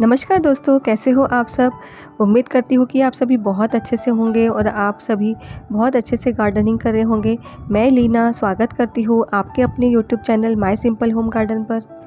नमस्कार दोस्तों, कैसे हो आप सब? उम्मीद करती हूँ कि आप सभी बहुत अच्छे से होंगे और आप सभी बहुत अच्छे से गार्डनिंग कर रहे होंगे। मैं लीना, स्वागत करती हूँ आपके अपने YouTube channel my simple home garden पर।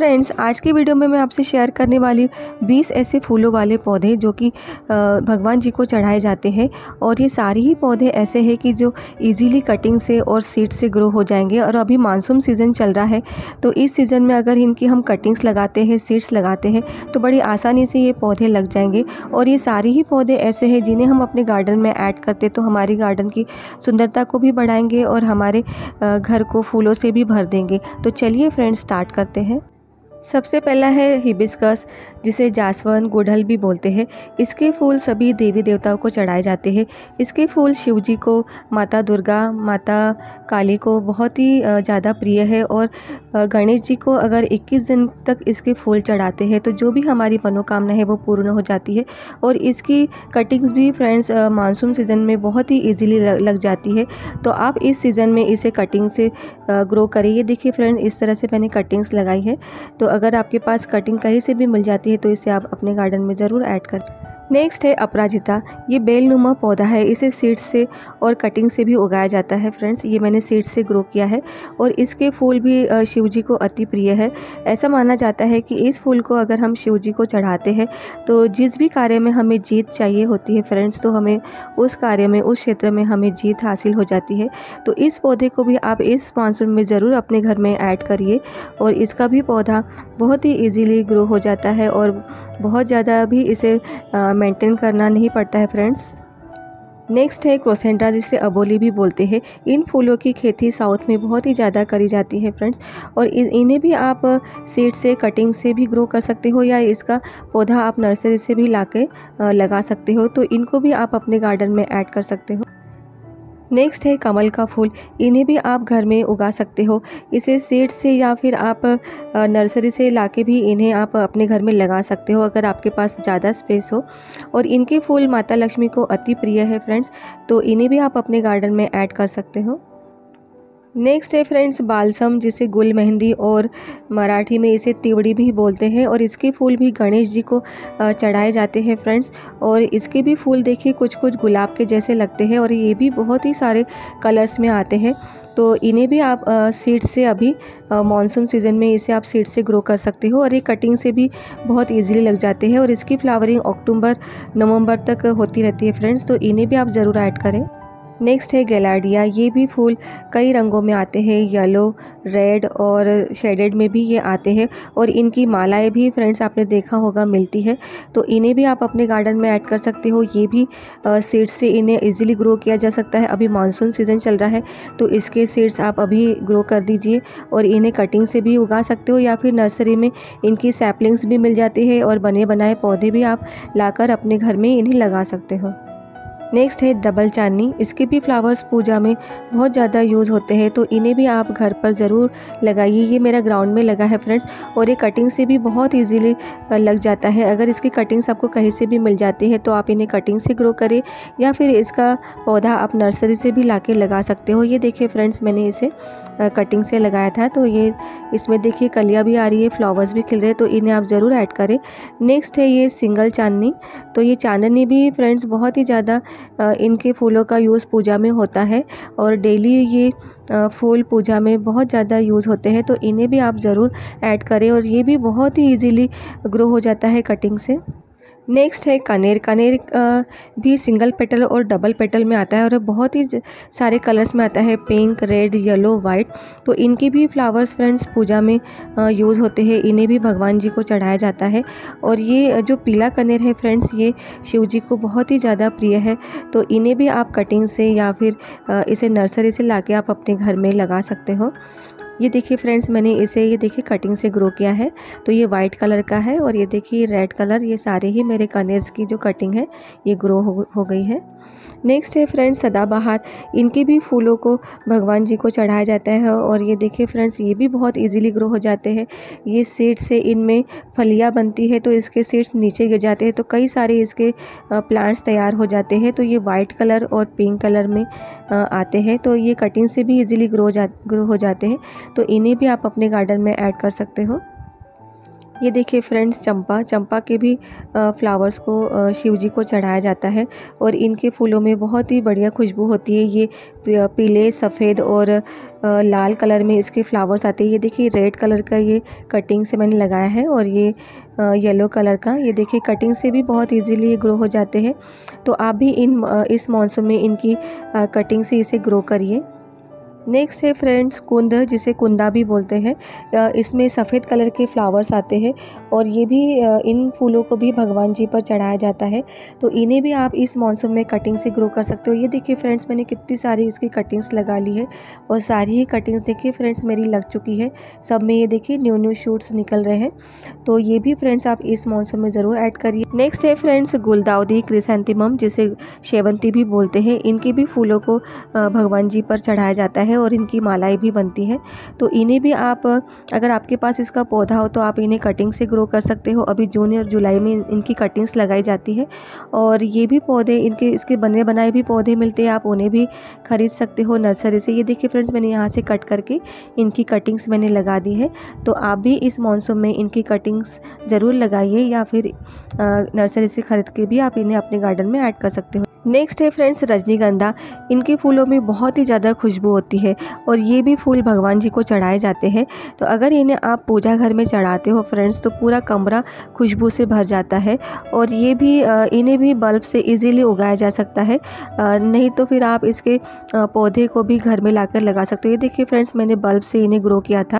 फ्रेंड्स, आज की वीडियो में मैं आपसे शेयर करने वाली 20 ऐसे फूलों वाले पौधे जो कि भगवान जी को चढ़ाए जाते हैं और ये सारे ही पौधे ऐसे हैं कि जो इजीली कटिंग से और सीड से ग्रो हो जाएँगे और अभी मानसून सीज़न चल रहा है। तो इस सीज़न में अगर इनकी हम कटिंग्स लगाते हैं सीड्स लगाते हैं तो बड़ी आसानी से ये पौधे लग जाएँगे और ये सारे ही पौधे ऐसे हैं जिन्हें हम अपने गार्डन में ऐड करते तो हमारी गार्डन की सुंदरता को भी बढ़ाएँगे और हमारे घर को फूलों से भी भर देंगे। तो चलिए फ्रेंड्स स्टार्ट करते हैं। सबसे पहला है हिबिस्कस, जिसे जासवन गुड़हल भी बोलते हैं। इसके फूल सभी देवी देवताओं को चढ़ाए जाते हैं। इसके फूल शिव जी को, माता दुर्गा, माता काली को बहुत ही ज़्यादा प्रिय है और गणेश जी को अगर 21 दिन तक इसके फूल चढ़ाते हैं तो जो भी हमारी मनोकामना है वो पूर्ण हो जाती है। और इसकी कटिंग्स भी फ्रेंड्स मानसून सीज़न में बहुत ही ईजिली लग जाती है। तो आप इस सीज़न में इसे कटिंग से ग्रो करें ये देखिए फ्रेंड, इस तरह से मैंने कटिंग्स लगाई है। तो अगर आपके पास कटिंग कहीं से भी मिल जाती है तो इसे आप अपने गार्डन में ज़रूर ऐड करें नेक्स्ट है अपराजिता। ये बेलनुमा पौधा है। इसे सीड्स से और कटिंग से भी उगाया जाता है फ्रेंड्स ये मैंने सीड्स से ग्रो किया है और इसके फूल भी शिव जी को अति प्रिय है। ऐसा माना जाता है कि इस फूल को अगर हम शिव जी को चढ़ाते हैं तो जिस भी कार्य में हमें जीत चाहिए होती है फ्रेंड्स तो हमें उस कार्य में, उस क्षेत्र में हमें जीत हासिल हो जाती है। तो इस पौधे को भी आप इस मानसून में ज़रूर अपने घर में ऐड करिए और इसका भी पौधा बहुत ही ईजीली ग्रो हो जाता है और बहुत ज़्यादा भी इसे मेंटेन करना नहीं पड़ता है फ्रेंड्स नेक्स्ट है क्रोसेंड्रा जिसे अबोली भी बोलते हैं. इन फूलों की खेती साउथ में बहुत ही ज़्यादा करी जाती है फ्रेंड्स और इन्हें भी आप सीड से कटिंग से भी ग्रो कर सकते हो या इसका पौधा आप नर्सरी से भी ला लगा सकते हो. तो इनको भी आप अपने गार्डन में ऐड कर सकते हो. नेक्स्ट है कमल का फूल। इन्हें भी आप घर में उगा सकते हो। इसे सीड से या फिर आप नर्सरी से लाके भी इन्हें आप अपने घर में लगा सकते हो अगर आपके पास ज़्यादा स्पेस हो। और इनके फूल माता लक्ष्मी को अति प्रिय है फ्रेंड्स तो इन्हें भी आप अपने गार्डन में ऐड कर सकते हो। नेक्स्ट है फ्रेंड्स बालसम, जिसे गुल मेहंदी और मराठी में इसे तिवड़ी भी बोलते हैं और इसके फूल भी गणेश जी को चढ़ाए जाते हैं फ्रेंड्स और इसके भी फूल देखिए कुछ कुछ गुलाब के जैसे लगते हैं और ये भी बहुत ही सारे कलर्स में आते हैं। तो इन्हें भी आप सीड से अभी मानसून सीज़न में इसे आप सीड से ग्रो कर सकते हो और ये कटिंग से भी बहुत इजीली लग जाते हैं और इसकी फ्लावरिंग अक्टूबर नवंबर तक होती रहती है फ्रेंड्स तो इन्हें भी आप ज़रूर ऐड करें। नेक्स्ट है गैलाडिया। ये भी फूल कई रंगों में आते हैं। येलो रेड और शेडेड में भी ये आते हैं। और इनकी मालाएँ भी फ्रेंड्स आपने देखा होगा मिलती है। तो इन्हें भी आप अपने गार्डन में ऐड कर सकते हो। ये भी सीड्स से इन्हें इजीली ग्रो किया जा सकता है। अभी मानसून सीज़न चल रहा है तो इसके सीड्स आप अभी ग्रो कर दीजिए और इन्हें कटिंग से भी उगा सकते हो या फिर नर्सरी में इनकी सैपलिंग्स भी मिल जाती है और बने बनाए पौधे भी आप लाकर अपने घर में इन्हें लगा सकते हो। नेक्स्ट है डबल चांदनी इसके भी फ्लावर्स पूजा में बहुत ज़्यादा यूज़ होते हैं तो इन्हें भी आप घर पर ज़रूर लगाइए। ये मेरा ग्राउंड में लगा है फ्रेंड्स और ये कटिंग से भी बहुत इजीली लग जाता है। अगर इसकी कटिंग्स आपको कहीं से भी मिल जाती है तो आप इन्हें कटिंग से ग्रो करें, या फिर इसका पौधा आप नर्सरी से भी ला लगा सकते हो। ये देखिए फ्रेंड्स मैंने इसे कटिंग से लगाया था तो ये इसमें देखिए कलियाँ भी आ रही है फ्लावर्स भी खिल रहे हैं तो इन्हें आप ज़रूर ऐड करें। नेक्स्ट है ये सिंगल चांदनी तो ये चांदनी भी फ्रेंड्स बहुत ही ज़्यादा इनके फूलों का यूज़ पूजा में होता है और डेली ये फूल पूजा में बहुत ज़्यादा यूज़ होते हैं तो इन्हें भी आप ज़रूर ऐड करें और ये भी बहुत ही ईजीली ग्रो हो जाता है कटिंग से। नेक्स्ट है कनेर कनेर भी सिंगल पेटल और डबल पेटल में आता है और बहुत ही सारे कलर्स में आता है पिंक रेड येलो वाइट तो इनके भी फ्लावर्स फ्रेंड्स पूजा में यूज़ होते हैं। इन्हें भी भगवान जी को चढ़ाया जाता है। और ये जो पीला कनेर है फ्रेंड्स ये शिव जी को बहुत ही ज़्यादा प्रिय है। तो इन्हें भी आप कटिंग से या फिर इसे नर्सरी से ला आप अपने घर में लगा सकते हो। ये देखिए फ्रेंड्स मैंने इसे ये देखिए कटिंग से ग्रो किया है। तो ये वाइट कलर का है और ये देखिए रेड कलर ये सारे ही मेरे कनेर्स की जो कटिंग है ये ग्रो हो, हो गई है। नेक्स्ट है फ्रेंड्स सदाबहार। इनके भी फूलों को भगवान जी को चढ़ाया जाता है और ये देखिए फ्रेंड्स ये भी बहुत इजीली ग्रो हो जाते हैं। ये सीड से इनमें फलियाँ बनती है तो इसके सीड्स नीचे गिर जाते हैं तो कई सारे इसके प्लांट्स तैयार हो जाते हैं तो ये वाइट कलर और पिंक कलर में आते हैं तो ये कटिंग से भी ईजिली ग्रो जा ग्रो हो जाते हैं। तो इन्हें भी आप अपने गार्डन में ऐड कर सकते हो। ये देखिए फ्रेंड्स, चंपा। चंपा के भी फ्लावर्स को शिव जी को चढ़ाया जाता है और इनके फूलों में बहुत ही बढ़िया खुशबू होती है। ये पीले, सफ़ेद और लाल कलर में इसके फ्लावर्स आते हैं। ये देखिए रेड कलर का ये कटिंग से मैंने लगाया है और ये येलो कलर का। ये देखिए कटिंग से भी बहुत इजीली ग्रो हो जाते हैं। तो आप भी इन इस मौसम में इनकी कटिंग से इसे ग्रो करिए। नेक्स्ट है फ्रेंड्स कुंद, जिसे कुंदा भी बोलते हैं। इसमें सफ़ेद कलर के फ्लावर्स आते हैं और ये भी इन फूलों को भी भगवान जी पर चढ़ाया जाता है। तो इन्हें भी आप इस मौसम में कटिंग से ग्रो कर सकते हो। ये देखिए फ्रेंड्स मैंने कितनी सारी इसकी कटिंग्स लगा ली है और सारी ही कटिंग्स देखिए फ्रेंड्स मेरी लग चुकी है। सब में ये देखिए न्यू न्यू शूट्स निकल रहे हैं। तो ये भी फ्रेंड्स आप इस मौसम में ज़रूर ऐड करिए। नेक्स्ट है फ्रेंड्स गुलदाउदी क्रिसेंटिमम जिसे शेवंती भी बोलते हैं। इनके भी फूलों को भगवान जी पर चढ़ाया जाता है। और इनकी मालाएँ भी बनती है। तो इन्हें भी आप, अगर आपके पास इसका पौधा हो तो आप इन्हें कटिंग से ग्रो कर सकते हो। अभी जून और जुलाई में इनकी कटिंग्स लगाई जाती है और ये भी पौधे, इनके, इसके बने बनाए भी पौधे मिलते हैं। आप उन्हें भी खरीद सकते हो नर्सरी से। ये देखिए फ्रेंड्स मैंने यहाँ से कट करके इनकी कटिंग्स मैंने लगा दी है। तो आप भी इस मॉनसून में इनकी कटिंग्स ज़रूर लगाइए या फिर नर्सरी से ख़रीद के भी आप इन्हें अपने गार्डन में ऐड कर सकते हो। नेक्स्ट है फ्रेंड्स रजनीगंधा। इनके फूलों में बहुत ही ज़्यादा खुशबू होती है और ये भी फूल भगवान जी को चढ़ाए जाते हैं। तो अगर इन्हें आप पूजा घर में चढ़ाते हो फ्रेंड्स तो पूरा कमरा खुशबू से भर जाता है और ये भी इन्हें भी बल्ब से इजीली उगाया जा सकता है। नहीं तो फिर आप इसके पौधे को भी घर में लाकर लगा सकते हो। ये देखिए फ्रेंड्स मैंने बल्ब से इन्हें ग्रो किया था।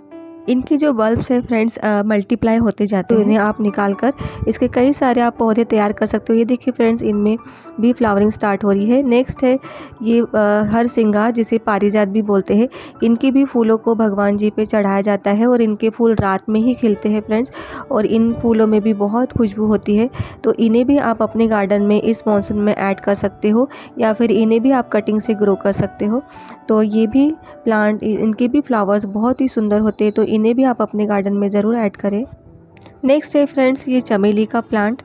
इनके जो बल्ब्स हैं फ्रेंड्स मल्टीप्लाई होते जाते हैं इन्हें आप निकाल कर इसके कई सारे आप पौधे तैयार कर सकते हो। ये देखिए फ्रेंड्स इनमें भी फ्लावरिंग स्टार्ट हो रही है। नेक्स्ट है ये आ, हर सिंगार जिसे पारिजात भी बोलते हैं इनके भी फूलों को भगवान जी पे चढ़ाया जाता है और इनके फूल रात में ही खिलते हैं फ्रेंड्स और इन फूलों में भी बहुत खुशबू होती है। तो इन्हें भी आप अपने गार्डन में इस मौसम में ऐड कर सकते हो या फिर इन्हें भी आप कटिंग से ग्रो कर सकते हो। तो ये भी प्लांट इनके भी फ्लावर्स बहुत ही सुंदर होते हैं। तो इन्हें भी आप अपने गार्डन में ज़रूर ऐड करें। नेक्स्ट है फ्रेंड्स ये चमेली का प्लांट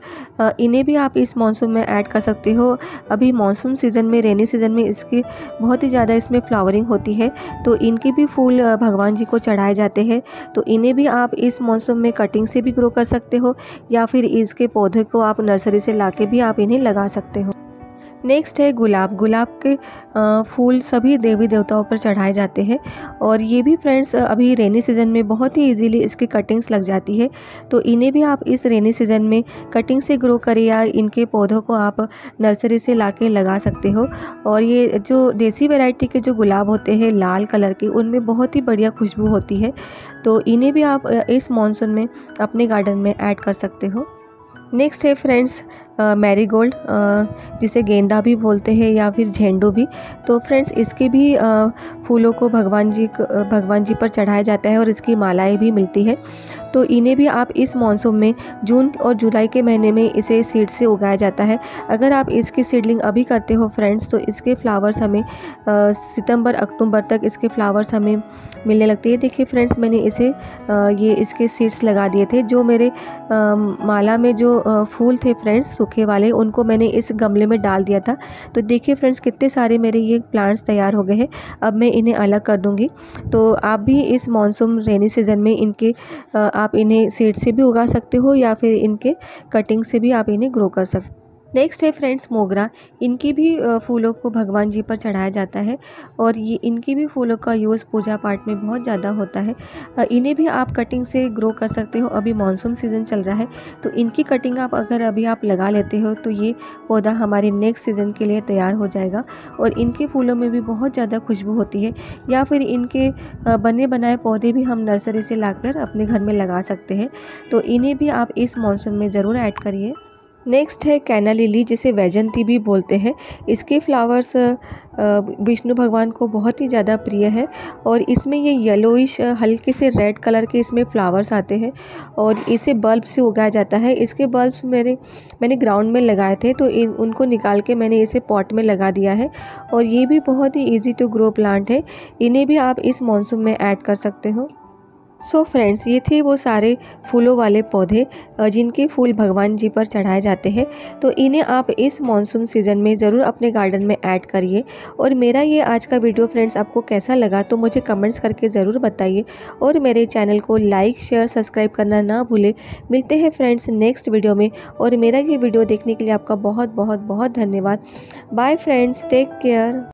इन्हें भी आप इस मॉनसून में ऐड कर सकते हो। अभी मॉनसून सीज़न में रेनी सीज़न में इसकी बहुत ही ज़्यादा इसमें फ्लावरिंग होती है तो इनके भी फूल भगवान जी को चढ़ाए जाते हैं। तो इन्हें भी आप इस मौसम में कटिंग से भी ग्रो कर सकते हो, या फिर इसके पौधे को आप नर्सरी से ला भी आप इन्हें लगा सकते हो। नेक्स्ट है गुलाब। गुलाब के फूल सभी देवी देवताओं पर चढ़ाए जाते हैं और ये भी फ्रेंड्स अभी रेनी सीज़न में बहुत ही इजीली इसकी कटिंग्स लग जाती है। तो इन्हें भी आप इस रेनी सीज़न में कटिंग से ग्रो करें या इनके पौधों को आप नर्सरी से ला लगा सकते हो। और ये जो देसी वेराइटी के जो गुलाब होते हैं लाल कलर के, उनमें बहुत ही बढ़िया खुशबू होती है। तो इन्हें भी आप इस मानसून में अपने गार्डन में ऐड कर सकते हो। नेक्स्ट है फ्रेंड्स मैरी गोल्ड जिसे गेंदा भी बोलते हैं या फिर झेंडू भी। तो फ्रेंड्स इसके भी फूलों को भगवान जी भगवान जी पर चढ़ाया जाता है और इसकी मालाएँ भी मिलती है। तो इन्हें भी आप इस मॉनसून में, जून और जुलाई के महीने में इसे सीड से उगाया जाता है। अगर आप इसकी सीडलिंग अभी करते हो फ्रेंड्स तो इसके फ्लावर्स हमें सितंबर, अक्टूबर तक इसके फ्लावर्स हमें मिलने लगते हैं। देखिए फ्रेंड्स मैंने इसे ये इसके सीड्स लगा दिए थे। जो मेरे माला में जो फूल थे फ्रेंड्स सूखे वाले, उनको मैंने इस गमले में डाल दिया था। तो देखिए फ्रेंड्स कितने सारे मेरे ये प्लांट्स तैयार हो गए हैं। अब मैं इन्हें अलग कर दूँगी। तो आप भी इस मानसून रेनी सीज़न में इनके आप इन्हें सीड से भी उगा सकते हो या फिर इनके कटिंग से भी आप इन्हें ग्रो कर सकते नेक्स्ट है फ्रेंड्स मोगरा। इनकी भी फूलों को भगवान जी पर चढ़ाया जाता है और ये, इनकी भी फूलों का यूज़ पूजा पाठ में बहुत ज़्यादा होता है। इन्हें भी आप कटिंग से ग्रो कर सकते हो। अभी मानसून सीज़न चल रहा है तो इनकी कटिंग आप अगर अभी आप लगा लेते हो तो ये पौधा हमारे नेक्स्ट सीज़न के लिए तैयार हो जाएगा और इनके फूलों में भी बहुत ज़्यादा खुशबू होती है। या फिर इनके बने बनाए पौधे भी हम नर्सरी से लाकर अपने घर में लगा सकते हैं। तो इन्हें भी आप इस मानसून में ज़रूर ऐड करिए। नेक्स्ट है कैना लिली, जिसे वैजंती भी बोलते हैं। इसके फ्लावर्स विष्णु भगवान को बहुत ही ज़्यादा प्रिय है और इसमें ये येलोइश हल्के से रेड कलर के इसमें फ्लावर्स आते हैं और इसे बल्ब से उगाया जाता है। इसके बल्ब्स मेरे, मैंने ग्राउंड में लगाए थे तो इन, उनको निकाल के मैंने इसे पॉट में लगा दिया है और ये भी बहुत ही ईजी टू ग्रो प्लांट है। इन्हें भी आप इस मानसून में ऐड कर सकते हो। सो so फ्रेंड्स ये थे वो सारे फूलों वाले पौधे जिनके फूल भगवान जी पर चढ़ाए जाते हैं। तो इन्हें आप इस मॉनसून सीज़न में ज़रूर अपने गार्डन में ऐड करिए। और मेरा ये आज का वीडियो फ्रेंड्स आपको कैसा लगा तो मुझे कमेंट्स करके ज़रूर बताइए। और मेरे चैनल को लाइक शेयर सब्सक्राइब करना ना भूलें। मिलते हैं फ्रेंड्स नेक्स्ट वीडियो में। और मेरा ये वीडियो देखने के लिए आपका बहुत बहुत बहुत धन्यवाद। Bye friends take care